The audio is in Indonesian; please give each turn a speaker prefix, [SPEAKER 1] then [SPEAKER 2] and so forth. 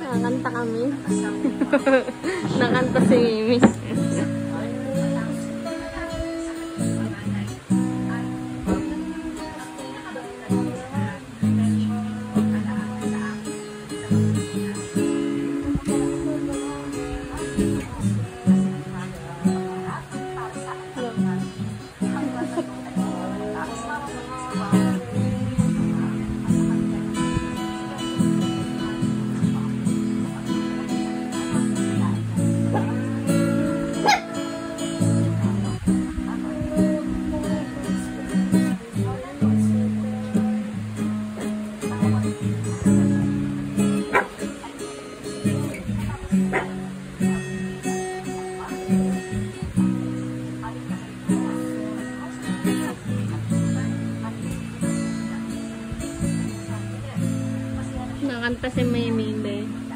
[SPEAKER 1] Nakakanta kami. Nakanta si Mimi. Nakanta si Mimi, be.